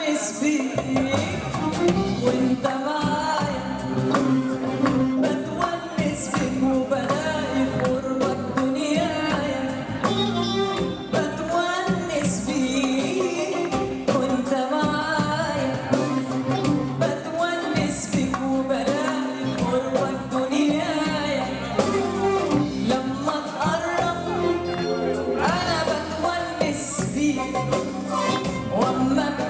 متونس بيك وانت معايا بتونس بيك وبلاقي غربة دنيايا بتونس بيك وانت معايا بتونس بيك وبلاقي غربة دنيايا لما تقرب أنا بتونس بيك وأما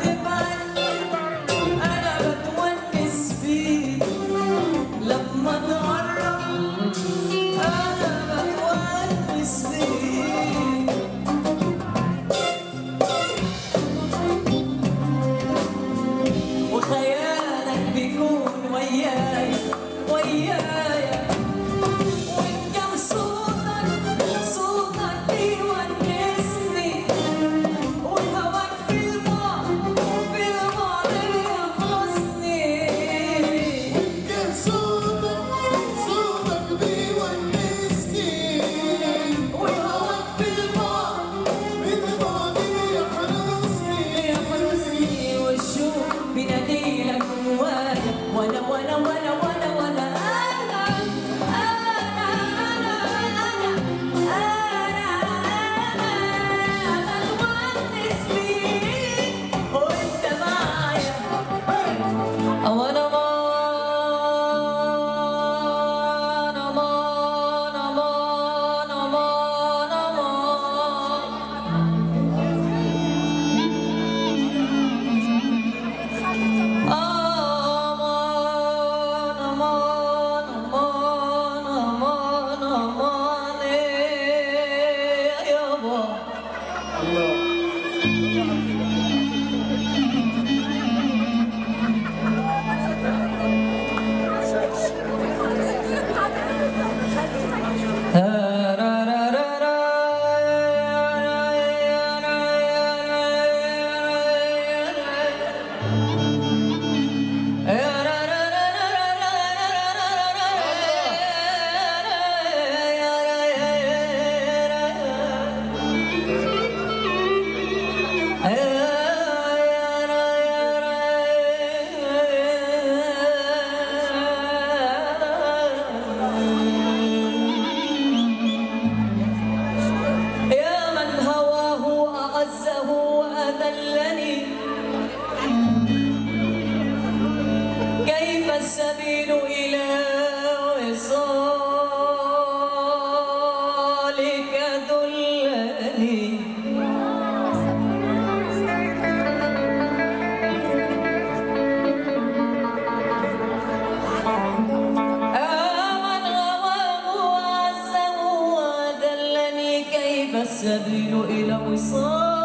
فالسبيل إلى وصال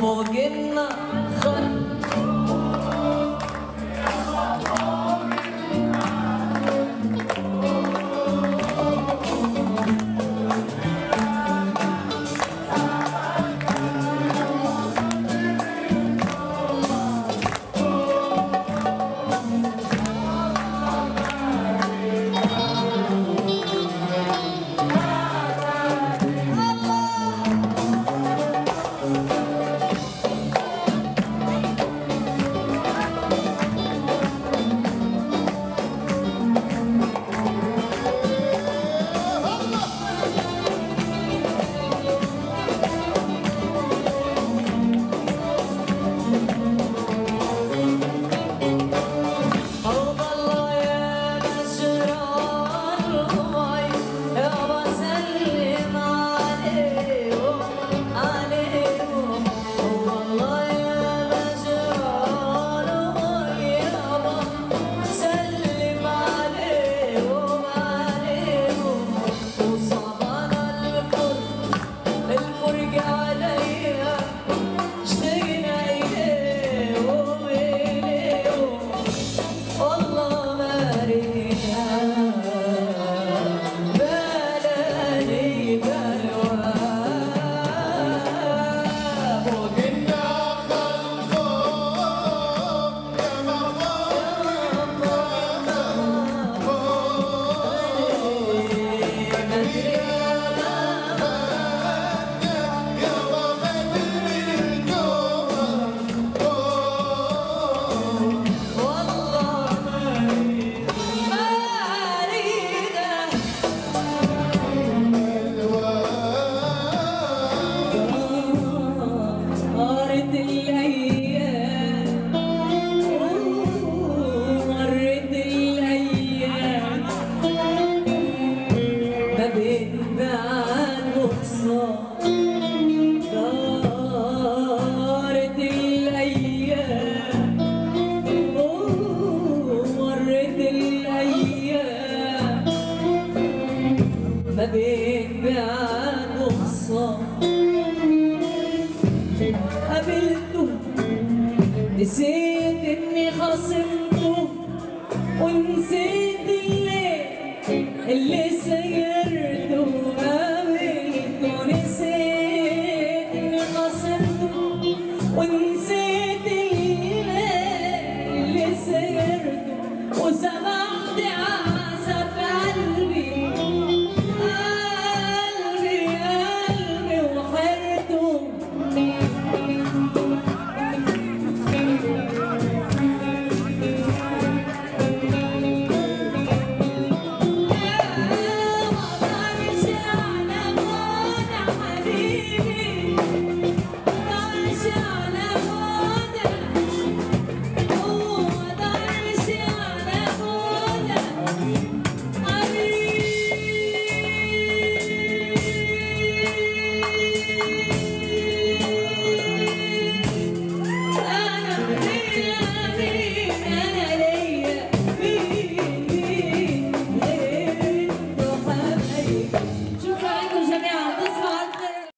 morgen قابلته. نسيت إني خصمته ونسيت اللي اللي سيرته. قابلته. نسيت إني خصمته ونسيت اللي اللي سيرته. وسمحت عنه.